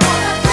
Wanna